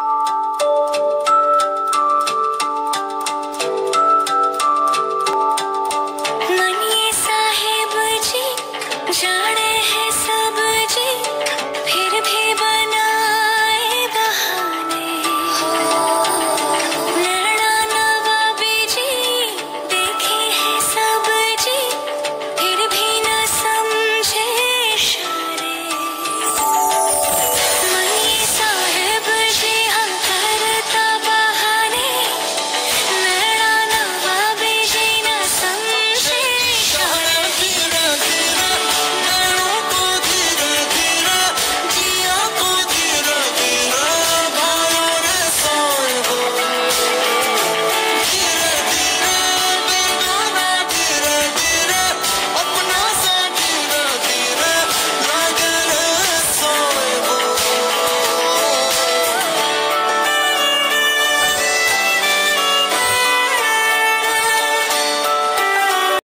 you.